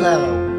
yellow,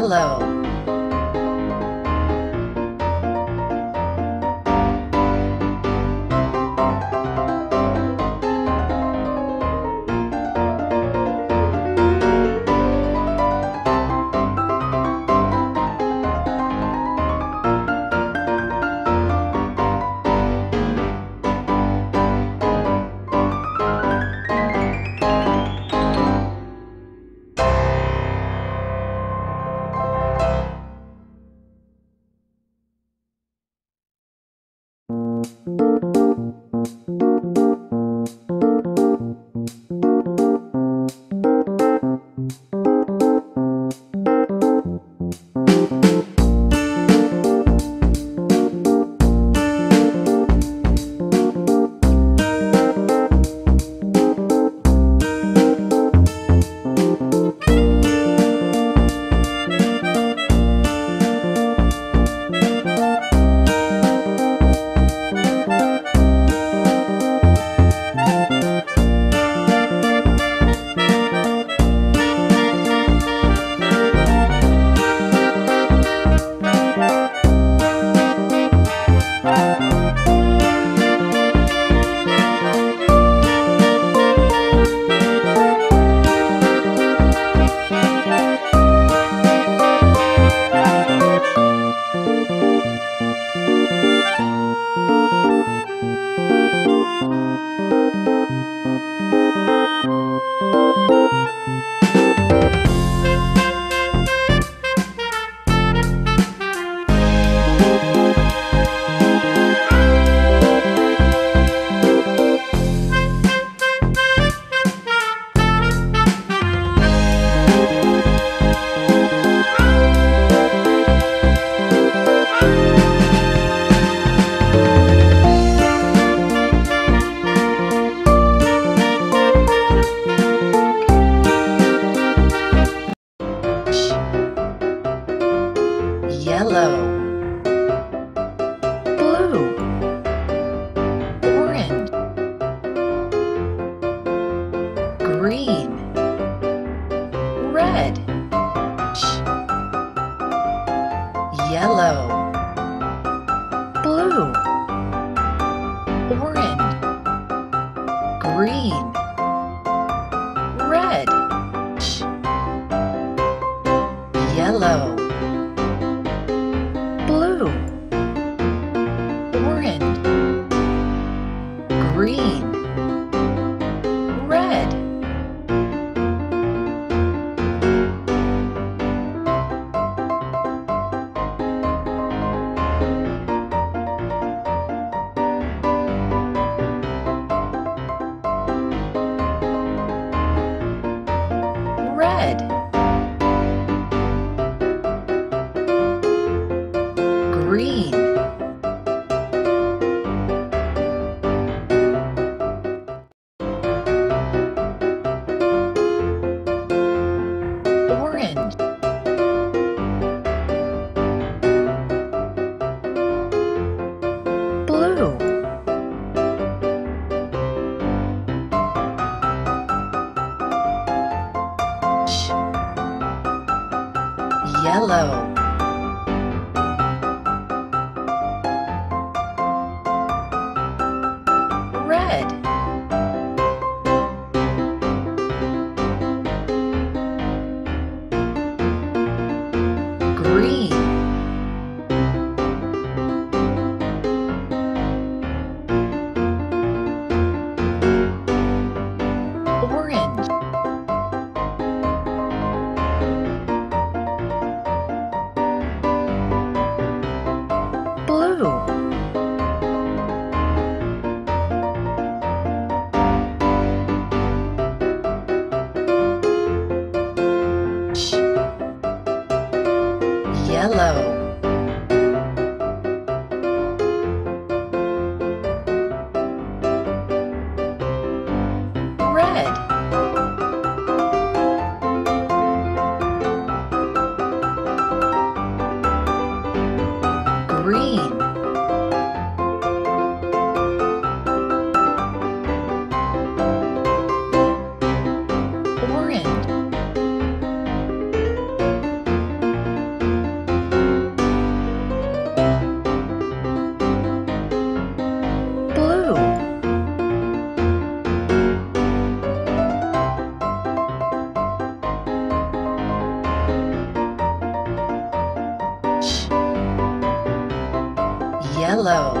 Hello. yellow, blue, orange, green, red, yellow, blue, orange, green, green yellow